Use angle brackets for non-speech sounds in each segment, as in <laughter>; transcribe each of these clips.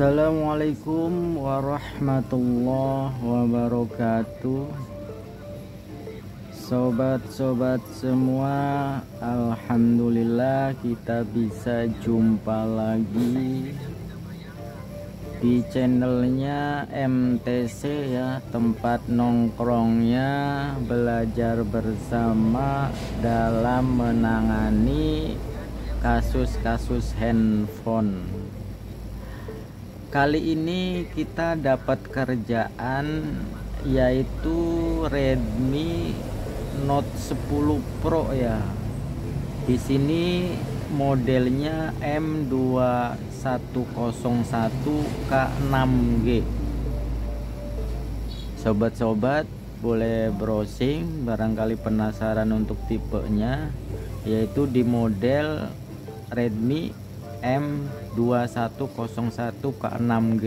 Assalamualaikum warahmatullahi wabarakatuh. Sobat-sobat semua Alhamdulillah kita bisa jumpa lagi Di channelnya MTC ya Tempat nongkrongnya Belajar bersama dalam menangani Kasus-kasus handphone kali ini kita dapat kerjaan yaitu Redmi Note 10 Pro ya. Di sini modelnya M2101K6G sobat-sobat boleh browsing barangkali penasaran untuk tipenya yaitu di model Redmi M2101 K6G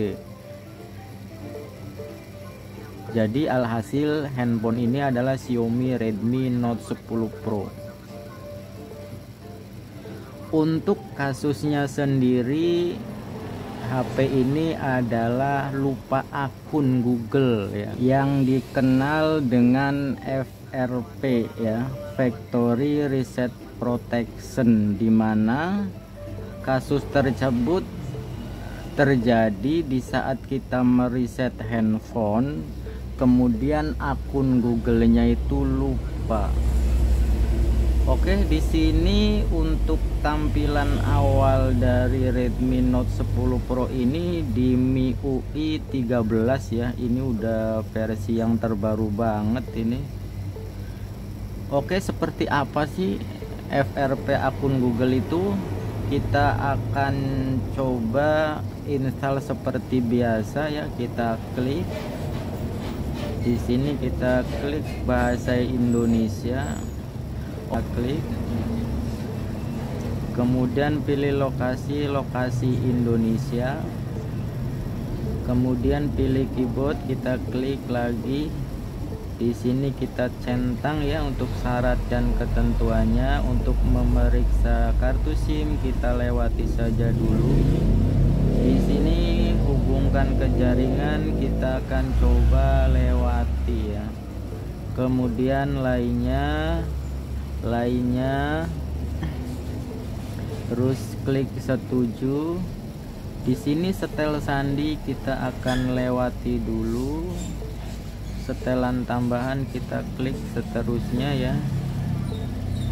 jadi alhasil handphone ini adalah Xiaomi Redmi Note 10 Pro. Untuk kasusnya sendiri HP ini adalah lupa akun Google ya. Yang dikenal dengan FRP ya. Factory Reset Protection di mana kasus tersebut terjadi di saat kita mereset handphone kemudian akun Google-nya itu lupa. Oke di sini untuk tampilan awal dari Redmi Note 10 Pro ini di MIUI 13 ya. Ini udah versi yang terbaru banget ini. Oke seperti apa sih FRP akun Google itu kita akan coba install seperti biasa ya. Kita klik. Di sini kita klik bahasa Indonesia. Kita klik. Kemudian pilih lokasi lokasi Indonesia. Kemudian pilih keyboard. Kita klik lagi di sini kita centang ya untuk syarat dan ketentuannya. Untuk memeriksa kartu SIM kita lewati saja dulu. Di sini hubungkan ke jaringan kita akan coba lewati ya. Kemudian lainnya lainnya. Terus klik setuju. Di sini setel sandi kita akan lewati dulu setelan tambahan kita klik seterusnya ya.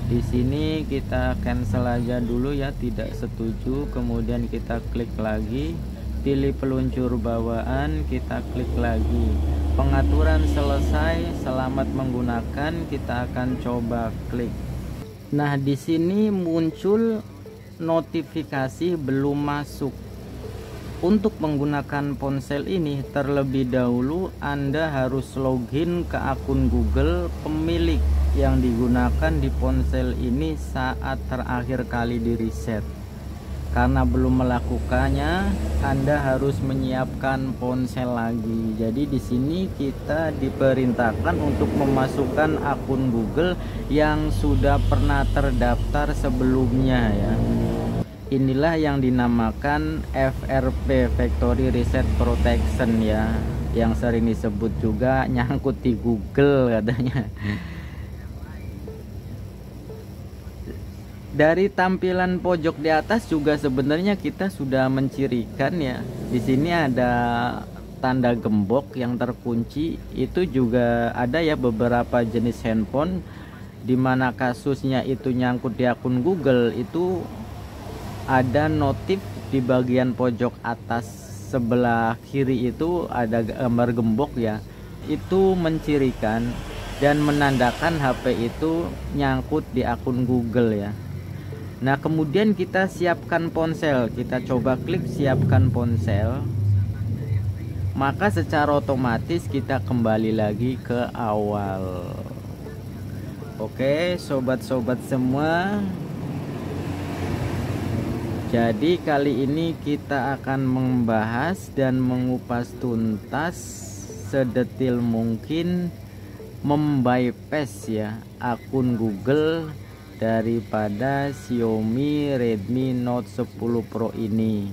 Di sini kita cancel aja dulu ya tidak setuju. Kemudian kita klik lagi. Pilih peluncur bawaan kita klik lagi. Pengaturan selesai selamat menggunakan kita akan coba klik. Nah di sini muncul notifikasi belum masuk untuk menggunakan ponsel ini terlebih dahulu Anda harus login ke akun Google pemilik yang digunakan di ponsel ini saat terakhir kali di reset karena belum melakukannya Anda harus menyiapkan ponsel lagi. Jadi di sini kita diperintahkan untuk memasukkan akun Google yang sudah pernah terdaftar sebelumnya ya inilah yang dinamakan FRP Factory Reset Protection ya. Yang sering disebut juga nyangkut di Google katanya. Dari tampilan pojok di atas juga sebenarnya kita sudah mencirikan ya. Di sini ada tanda gembok yang terkunci. Itu juga ada ya beberapa jenis handphone. Di mana kasusnya itu nyangkut di akun Google itu ada notif di bagian pojok atas sebelah kiri itu ada gambar gembok ya. Itu mencirikan dan menandakan HP itu nyangkut di akun Google ya. Nah kemudian kita siapkan ponsel. Kita coba klik siapkan ponsel. Maka secara otomatis kita kembali lagi ke awal. Oke sobat-sobat semua jadi kali ini kita akan membahas dan mengupas tuntas sedetil mungkin membypass ya akun Google daripada Xiaomi Redmi Note 10 Pro ini.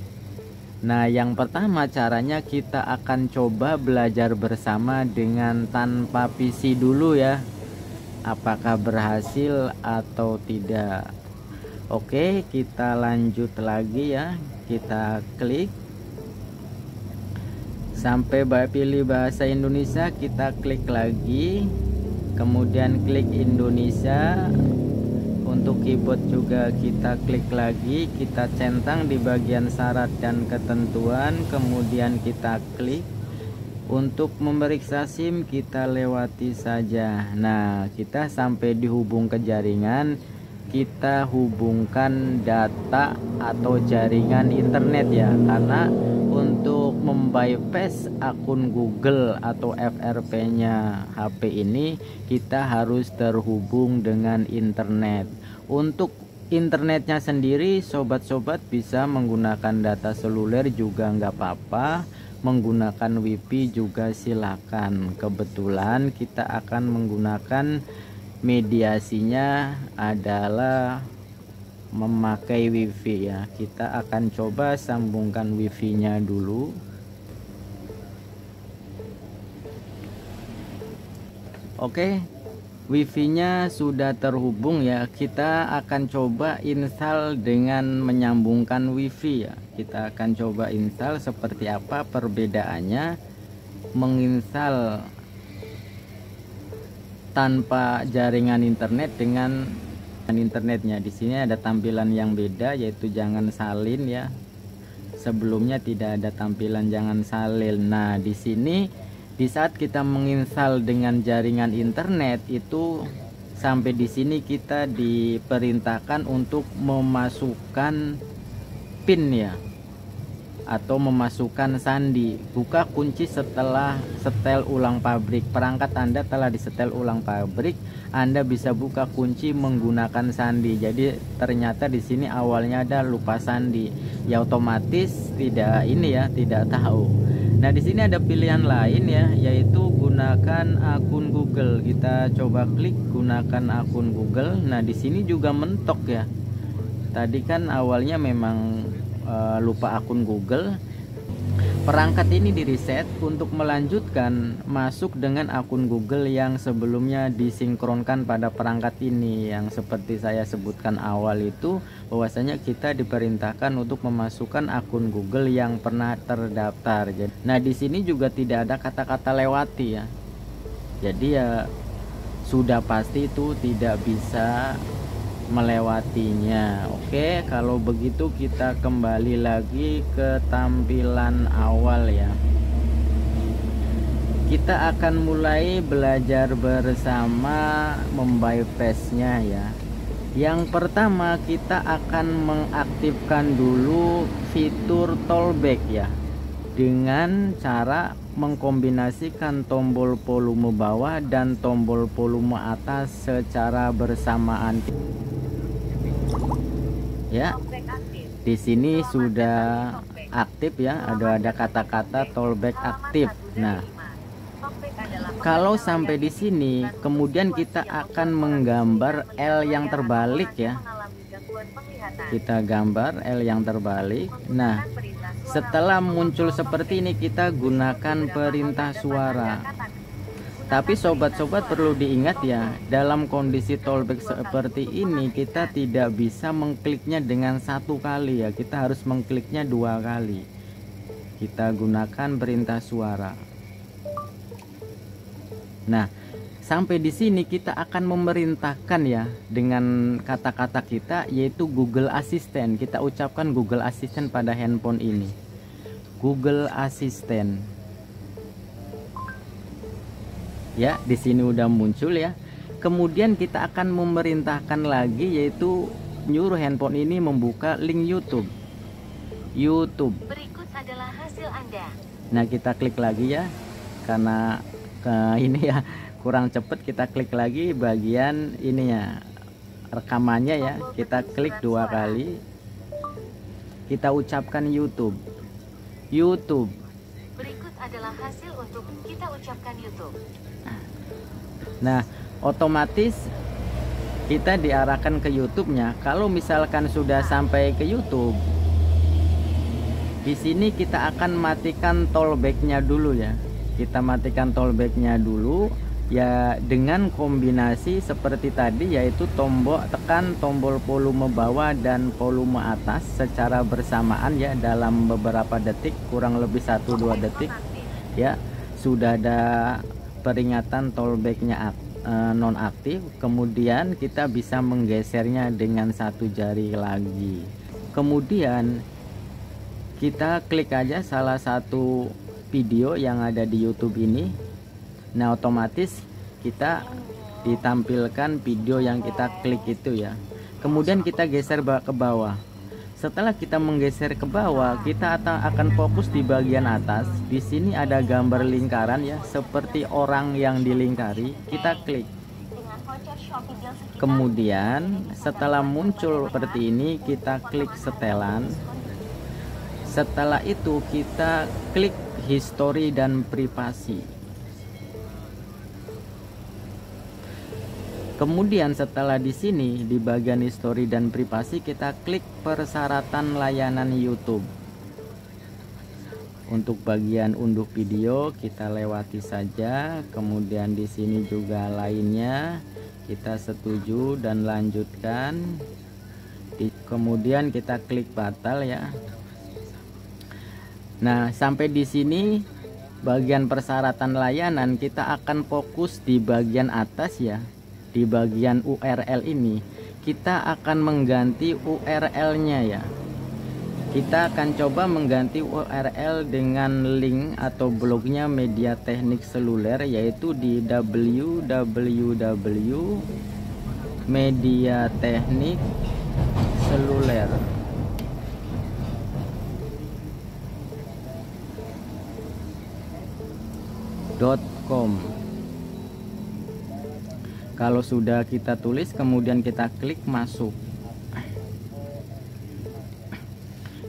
Nah, yang pertama caranya kita akan coba belajar bersama dengan tanpa PC dulu ya. Apakah berhasil atau tidak? Oke, kita lanjut lagi ya. Kita klik. Sampai pilih bahasa Indonesia, kita klik lagi. Kemudian klik Indonesia. Untuk keyboard juga kita klik lagi. Kita centang di bagian syarat dan ketentuan. Kemudian kita klik. Untuk memeriksa SIM kita lewati saja. Nah kita sampai dihubung ke jaringan kita hubungkan data atau jaringan internet ya. Karena untuk membypass akun Google atau FRP-nya HP ini kita harus terhubung dengan internet. Untuk internetnya sendiri sobat-sobat bisa menggunakan data seluler juga nggak apa-apa. Menggunakan WiFi juga silakan. Kebetulan kita akan menggunakan mediasinya adalah memakai wifi ya. Kita akan coba sambungkan wifi nya dulu. Oke wifi nya sudah terhubung ya. Kita akan coba install dengan menyambungkan wifi ya. Kita akan coba install seperti apa perbedaannya menginstal tanpa jaringan internet dengan internetnya. Di sini ada tampilan yang beda yaitu jangan salin ya. Sebelumnya tidak ada tampilan jangan salin. Nah, di sini di saat kita menginstal dengan jaringan internet itu sampai di sini kita diperintahkan untuk memasukkan pin ya atau memasukkan sandi. Buka kunci setelah setel ulang pabrik. Perangkat Anda telah disetel ulang pabrik Anda bisa buka kunci menggunakan sandi. Jadi ternyata di sini awalnya ada lupa sandi. Ya otomatis tidak ini ya tidak tahu. Nah di sini ada pilihan lain ya yaitu gunakan akun Google. Kita coba klik gunakan akun Google. Nah di sini juga mentok ya. Tadi kan awalnya memang uh, lupa akun Google perangkat ini di reset untuk melanjutkan masuk dengan akun Google yang sebelumnya disinkronkan pada perangkat ini yang seperti saya sebutkan awal itu bahwasanya kita diperintahkan untuk memasukkan akun Google yang pernah terdaftar. Nah, di sini juga tidak ada kata-kata lewati ya. Jadi ya sudah pasti itu tidak bisa melewatinya. Oke kalau begitu kita kembali lagi ke tampilan awal ya. Kita akan mulai belajar bersama membypassnya ya. Yang pertama kita akan mengaktifkan dulu fitur tollback ya. Dengan cara mengkombinasikan tombol volume bawah dan tombol volume atas secara bersamaan ya. Di sini sudah aktif ya. Ada ada kata-kata tollback aktif. nah kalau sampai di sini kemudian kita akan menggambar L yang terbalik ya. kita gambar L yang terbalik. Nah setelah muncul seperti ini kita gunakan perintah suara tapi sobat-sobat perlu diingat ya, dalam kondisi tollback seperti ini kita tidak bisa mengkliknya dengan satu kali ya, kita harus mengkliknya dua kali. Kita gunakan perintah suara. Nah, sampai di sini kita akan memerintahkan ya dengan kata-kata kita yaitu Google Assistant. Kita ucapkan Google Assistant pada handphone ini. Google Assistant ya di sini udah muncul ya. Kemudian kita akan memerintahkan lagi yaitu nyuruh handphone ini membuka link YouTube. YouTube. Berikut adalah hasil Anda. Nah kita klik lagi ya. Karena ke <laughs> ini ya kurang cepet kita klik lagi bagian ini ya rekamannya ya. Kita klik dua kali. Kita ucapkan YouTube. YouTube. Berikut adalah hasil untuk kita ucapkan YouTube Nah, otomatis kita diarahkan ke YouTube-nya. Kalau misalkan sudah sampai ke YouTube, di sini kita akan matikan tollbacknya dulu ya kita matikan tollbacknya dulu ya dengan kombinasi seperti tadi yaitu tombol tekan tombol volume bawah dan volume atas secara bersamaan ya dalam beberapa detik kurang lebih 1-2 detik ya sudah ada peringatan tollbacknya eh, non aktif kemudian kita bisa menggesernya dengan satu jari lagi. Kemudian kita klik aja salah satu video yang ada di YouTube ini. Nah otomatis kita ditampilkan video yang kita klik itu ya. Kemudian kita geser ke bawah setelah kita menggeser ke bawah kita akan fokus di bagian atas. Di sini ada gambar lingkaran ya seperti orang yang dilingkari. Kita klik. Kemudian setelah muncul seperti ini kita klik setelan. Setelah itu kita klik history dan privasi Kemudian setelah di sini di bagian history dan privasi kita klik persyaratan layanan YouTube. Untuk bagian unduh video kita lewati saja. Kemudian di sini juga lainnya kita setuju dan lanjutkan. Kemudian kita klik batal ya. Nah, sampai di sini bagian persyaratan layanan kita akan fokus di bagian atas ya di bagian URL ini kita akan mengganti URL nya ya. Kita akan coba mengganti URL dengan link atau blognya media teknik seluler yaitu di www media teknik seluler .com kalau sudah kita tulis kemudian kita klik masuk.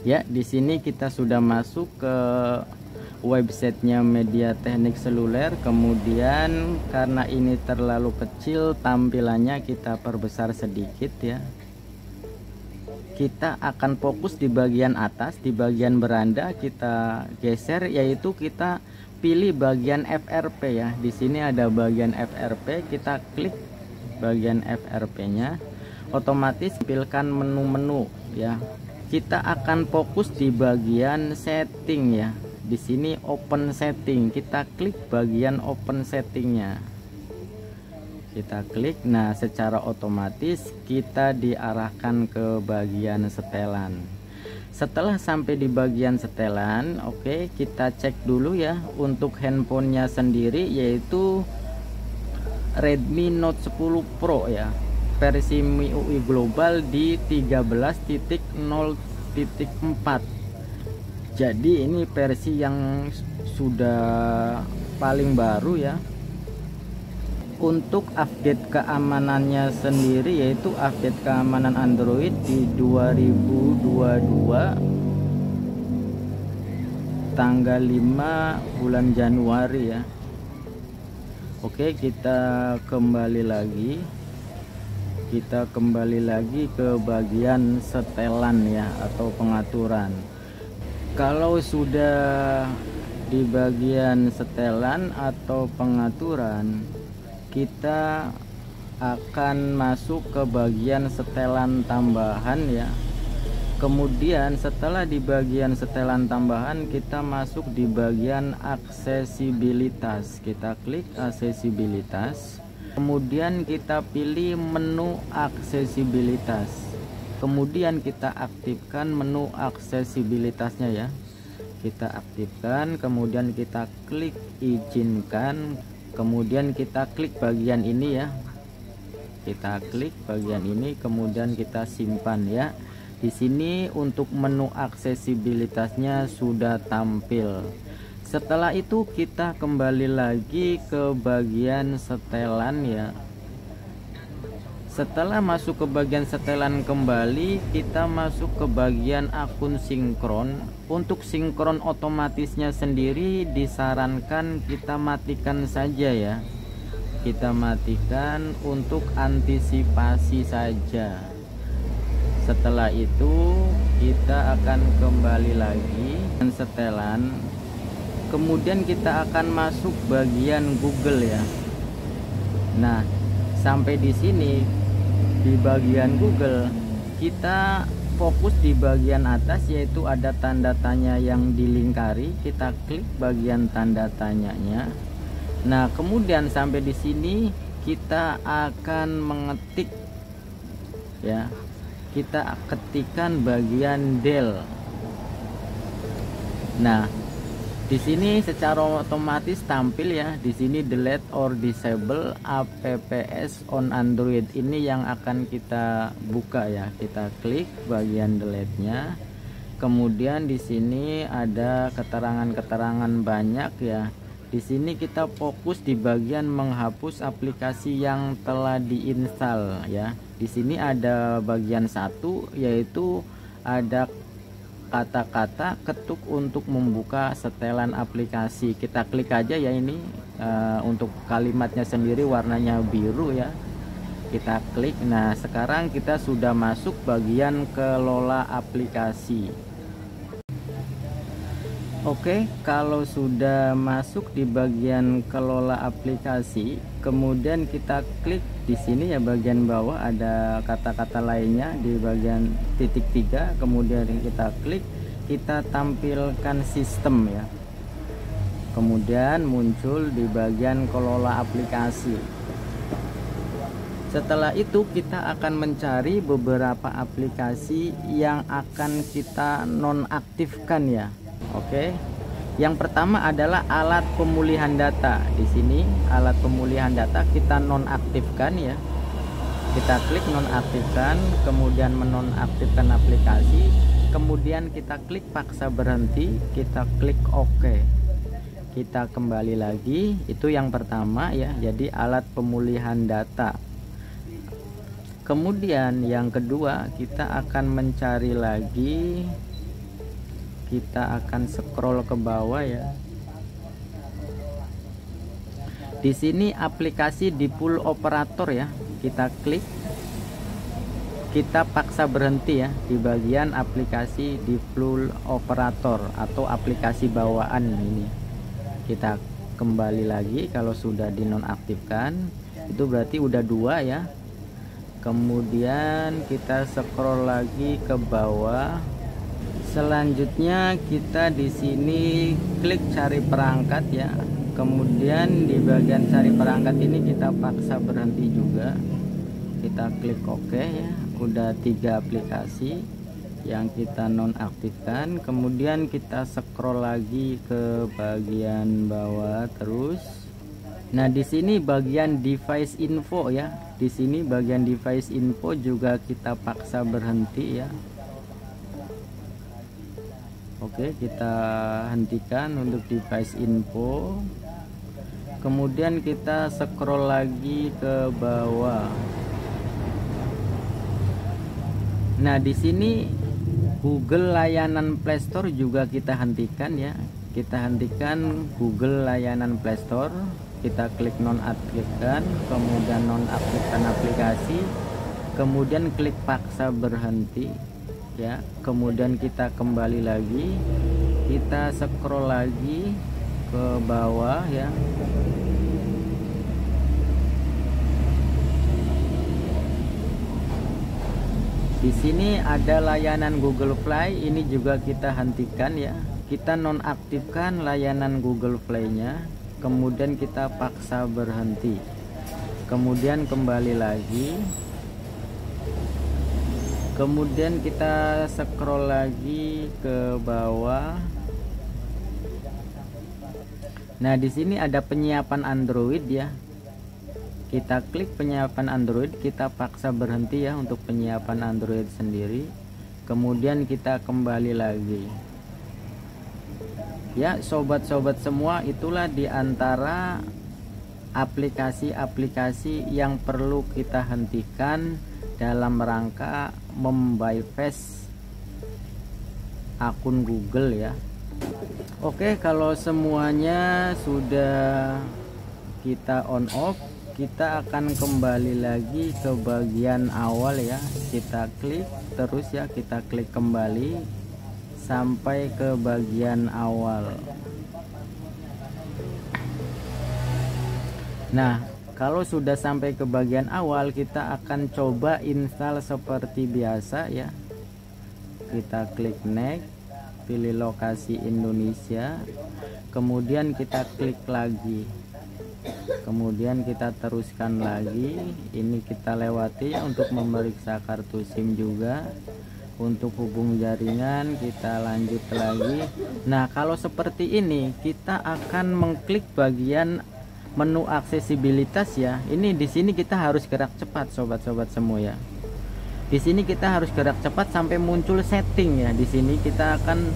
Ya di sini kita sudah masuk ke websitenya media teknik seluler. Kemudian karena ini terlalu kecil tampilannya kita perbesar sedikit ya. Kita akan fokus di bagian atas di bagian beranda kita geser yaitu kita pilih bagian FRP ya. Di sini ada bagian FRP, kita klik bagian FRP-nya. Otomatis tampilkan menu-menu ya. Kita akan fokus di bagian setting ya. Di sini open setting, kita klik bagian open settingnya. Kita klik, nah secara otomatis kita diarahkan ke bagian setelan setelah sampai di bagian setelan oke okay, kita cek dulu ya untuk handphonenya sendiri yaitu Redmi Note 10 Pro ya. Versi MIUI global di 13.0.4 jadi ini versi yang sudah paling baru ya untuk update keamanannya sendiri yaitu update keamanan Android di 2022 tanggal 5 bulan Januari ya. Oke kita kembali lagi. Kita kembali lagi ke bagian setelan ya atau pengaturan. Kalau sudah di bagian setelan atau pengaturan kita akan masuk ke bagian setelan tambahan ya. Kemudian setelah di bagian setelan tambahan kita masuk di bagian aksesibilitas. Kita klik aksesibilitas. Kemudian kita pilih menu aksesibilitas. Kemudian kita aktifkan menu aksesibilitasnya ya. Kita aktifkan kemudian kita klik izinkan kemudian kita klik bagian ini ya. Kita klik bagian ini kemudian kita simpan ya. Di sini untuk menu aksesibilitasnya sudah tampil. Setelah itu kita kembali lagi ke bagian setelan ya setelah masuk ke bagian setelan kembali kita masuk ke bagian akun sinkron. Untuk sinkron otomatisnya sendiri disarankan kita matikan saja ya. Kita matikan untuk antisipasi saja. Setelah itu kita akan kembali lagi dan setelan. Kemudian kita akan masuk bagian Google ya. Nah sampai di sini di bagian Google kita fokus di bagian atas yaitu ada tanda tanya yang dilingkari. Kita klik bagian tanda tanyanya. Nah kemudian sampai di sini kita akan mengetik ya. Kita ketikkan bagian del. Nah di sini secara otomatis tampil ya. Di sini delete or disable apps on android. Ini yang akan kita buka ya. Kita klik bagian delete nya kemudian di sini ada keterangan-keterangan banyak ya. Di sini kita fokus di bagian menghapus aplikasi yang telah diinstal ya. Di sini ada bagian satu yaitu ada kata-kata ketuk untuk membuka setelan aplikasi. Kita klik aja ya ini uh, untuk kalimatnya sendiri warnanya biru ya. Kita klik. Nah sekarang kita sudah masuk bagian kelola aplikasi Oke, kalau sudah masuk di bagian kelola aplikasi, kemudian kita klik di sini ya bagian bawah ada kata-kata lainnya di bagian titik tiga, kemudian kita klik, kita tampilkan sistem ya. Kemudian muncul di bagian kelola aplikasi. Setelah itu kita akan mencari beberapa aplikasi yang akan kita nonaktifkan ya Oke. Yang pertama adalah alat pemulihan data. Di sini alat pemulihan data kita nonaktifkan ya. Kita klik nonaktifkan, kemudian menonaktifkan aplikasi, kemudian kita klik paksa berhenti, kita klik OK. Kita kembali lagi, itu yang pertama ya. Jadi alat pemulihan data. Kemudian yang kedua, kita akan mencari lagi kita akan scroll ke bawah ya. Di sini aplikasi di pool operator ya. Kita klik. Kita paksa berhenti ya di bagian aplikasi di pool operator atau aplikasi bawaan ini. Kita kembali lagi kalau sudah dinonaktifkan. Itu berarti udah dua ya. Kemudian kita scroll lagi ke bawah selanjutnya kita di sini klik cari perangkat ya. Kemudian di bagian cari perangkat ini kita paksa berhenti juga. Kita klik OK ya. Udah tiga aplikasi yang kita nonaktifkan. Kemudian kita scroll lagi ke bagian bawah terus. Nah di sini bagian device info ya. Di sini bagian device info juga kita paksa berhenti ya Oke kita hentikan untuk device info. Kemudian kita scroll lagi ke bawah. Nah di sini Google layanan Playstore juga kita hentikan ya. Kita hentikan Google layanan Playstore kita klik nonaktifkan kemudian nonaktifkan aplikasi. Kemudian klik paksa berhenti ya kemudian kita kembali lagi. Kita scroll lagi ke bawah ya. Di sini ada layanan Google Play. Ini juga kita hentikan ya. Kita nonaktifkan layanan Google Play nya kemudian kita paksa berhenti. Kemudian kembali lagi kemudian kita scroll lagi ke bawah. Nah di sini ada penyiapan Android ya. Kita klik penyiapan Android kita paksa berhenti ya untuk penyiapan Android sendiri. Kemudian kita kembali lagi. Ya sobat-sobat semua itulah di antara aplikasi-aplikasi yang perlu kita hentikan dalam rangka membypass akun Google ya. Oke kalau semuanya sudah kita on off kita akan kembali lagi ke bagian awal ya. Kita klik terus ya kita klik kembali sampai ke bagian awal. Nah kalau sudah sampai ke bagian awal kita akan coba install seperti biasa ya. Kita klik next pilih lokasi Indonesia. Kemudian kita klik lagi. Kemudian kita teruskan lagi. Ini kita lewati untuk memeriksa kartu SIM juga. Untuk hubung jaringan kita lanjut lagi. Nah kalau seperti ini kita akan mengklik bagian menu aksesibilitas ya. Ini di sini kita harus gerak cepat sobat-sobat semua ya. Di sini kita harus gerak cepat sampai muncul setting ya. Di sini kita akan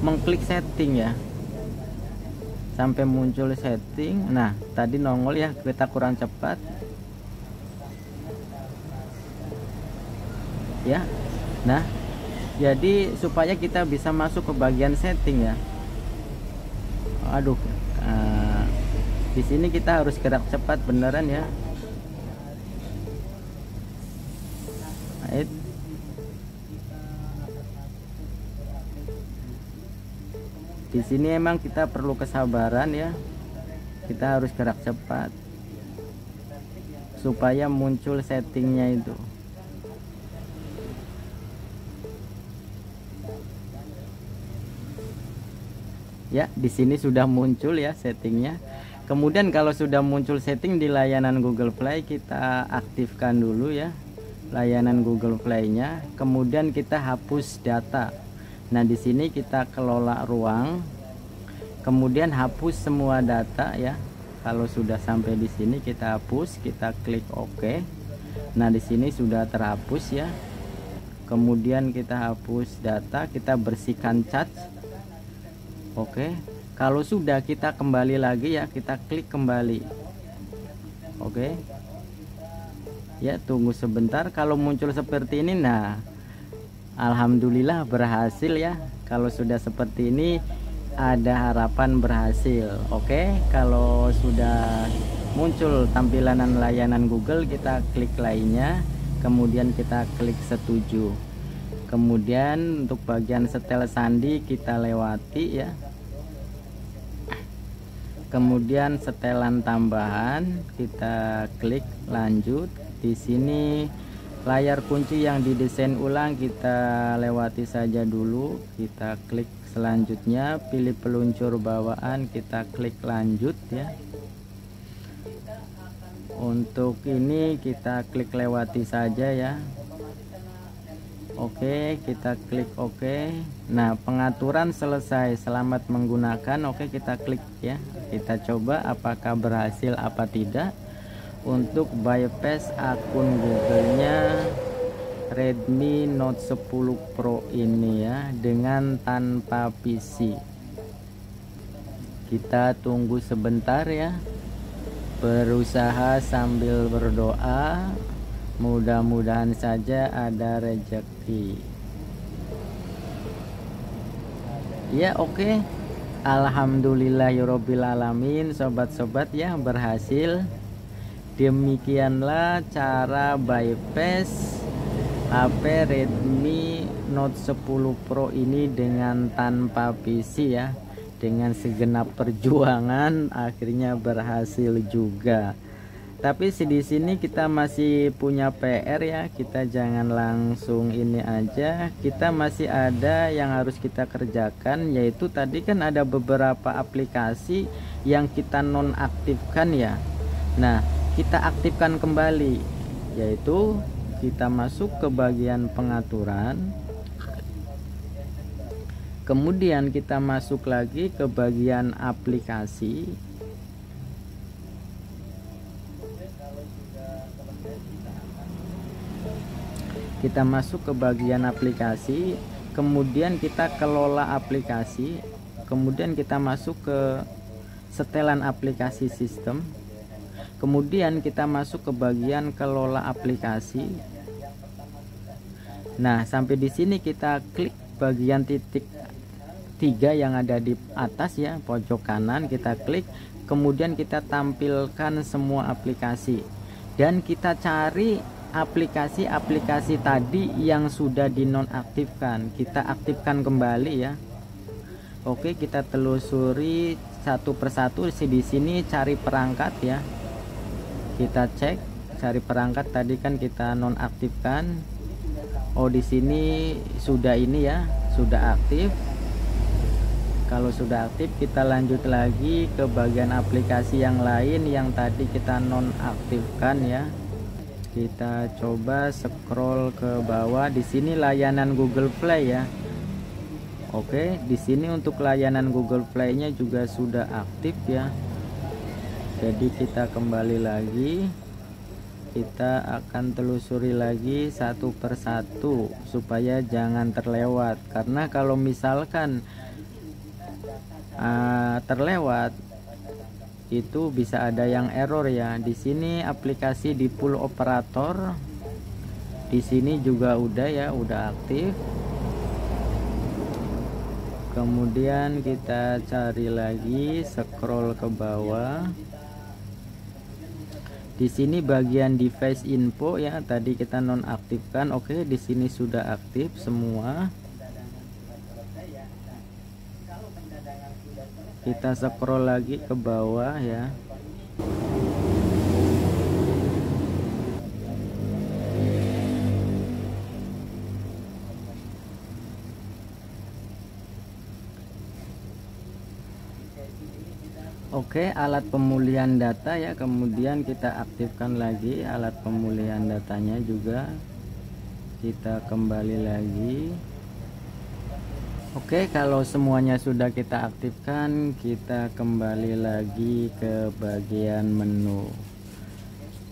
mengklik setting ya. Sampai muncul setting. Nah tadi nongol ya kita kurang cepat. Ya. Nah jadi supaya kita bisa masuk ke bagian setting ya. Aduh. uh, di sini kita harus gerak cepat beneran ya. Nah, di sini emang kita perlu kesabaran ya. Kita harus gerak cepat supaya muncul settingnya itu. Ya di sini sudah muncul ya settingnya kemudian kalau sudah muncul setting di layanan Google Play kita aktifkan dulu ya layanan Google Play nya kemudian kita hapus data Nah, di sini kita kelola ruang. Kemudian hapus semua data ya. Kalau sudah sampai di sini kita hapus, kita klik OK. Nah, di sini sudah terhapus ya. Kemudian kita hapus data, kita bersihkan cat. Oke. Kalau sudah kita kembali lagi ya, kita klik kembali. Oke. Ya, tunggu sebentar. Kalau muncul seperti ini nah Alhamdulillah berhasil ya. Kalau sudah seperti ini ada harapan berhasil. Oke kalau sudah muncul tampilan layanan Google kita klik lainnya. Kemudian kita klik setuju. Kemudian untuk bagian setel sandi kita lewati ya kemudian setelan tambahan kita klik lanjut. Di sini layar kunci yang didesain ulang kita lewati saja dulu. Kita klik selanjutnya pilih peluncur bawaan kita klik lanjut ya. Untuk ini kita klik lewati saja ya. Oke kita klik OK Nah pengaturan selesai. Selamat menggunakan. Oke kita klik ya kita coba apakah berhasil apa tidak. Untuk bypass akun Google-nya Redmi Note 10 Pro ini ya dengan tanpa PC kita tunggu sebentar ya. Berusaha sambil berdoa. Mudah-mudahan saja ada rezeki ya oke. okay. Alhamdulillahirobbilalamin sobat-sobat ya berhasil. Demikianlah cara bypass HP Redmi Note 10 Pro ini dengan tanpa PC ya. Dengan segenap perjuangan akhirnya berhasil juga tapi di sini kita masih punya PR ya. Kita jangan langsung ini aja. Kita masih ada yang harus kita kerjakan yaitu tadi kan ada beberapa aplikasi yang kita nonaktifkan ya. Nah kita aktifkan kembali yaitu kita masuk ke bagian pengaturan. Kemudian kita masuk lagi ke bagian aplikasi kita masuk ke bagian aplikasi kemudian kita kelola aplikasi kemudian kita masuk ke setelan aplikasi sistem kemudian kita masuk ke bagian kelola aplikasi. Nah sampai di sini kita klik bagian titik tiga yang ada di atas ya pojok kanan kita klik kemudian kita tampilkan semua aplikasi. Dan kita cari aplikasi-aplikasi tadi yang sudah dinonaktifkan. Kita aktifkan kembali ya. Oke kita telusuri satu persatu. Di sini cari perangkat ya. Kita cek cari perangkat tadi kan kita nonaktifkan. Oh di sini sudah ini ya sudah aktif. Kalau sudah aktif kita lanjut lagi ke bagian aplikasi yang lain yang tadi kita nonaktifkan ya kita coba scroll ke bawah. Di sini layanan Google Play ya. Oke di sini untuk layanan Google Play nya juga sudah aktif ya. Jadi kita kembali lagi. Kita akan telusuri lagi satu persatu supaya jangan terlewat. Karena kalau misalkan uh, terlewat itu bisa ada yang error ya. Di sini aplikasi di pool operator. Di sini juga udah ya udah aktif. Kemudian kita cari lagi scroll ke bawah. Di sini bagian device info ya tadi kita nonaktifkan. Oke di sini sudah aktif semua kita scroll lagi ke bawah ya. Oke alat pemulihan data ya. Kemudian kita aktifkan lagi alat pemulihan datanya juga. Kita kembali lagi Oke kalau semuanya sudah kita aktifkan kita kembali lagi ke bagian menu.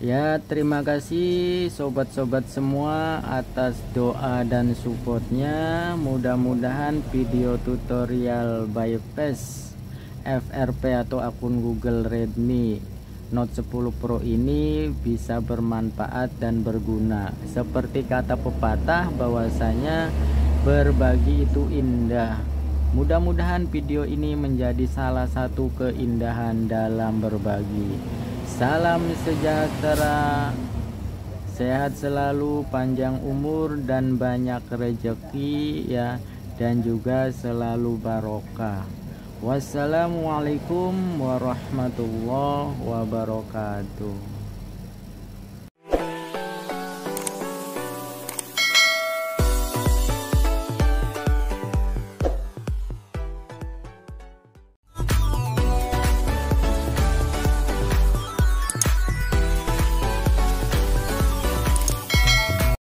Ya terima kasih sobat-sobat semua atas doa dan supportnya. Mudah-mudahan video tutorial bypass FRP atau akun Google Redmi Note 10 Pro ini bisa bermanfaat dan berguna. Seperti kata pepatah bahwasanya Berbagi itu indah. Mudah-mudahan video ini menjadi salah satu keindahan dalam berbagi. Salam sejahtera, sehat selalu, panjang umur dan banyak rezeki ya dan juga selalu barokah. Wassalamualaikum warahmatullahi wabarakatuh.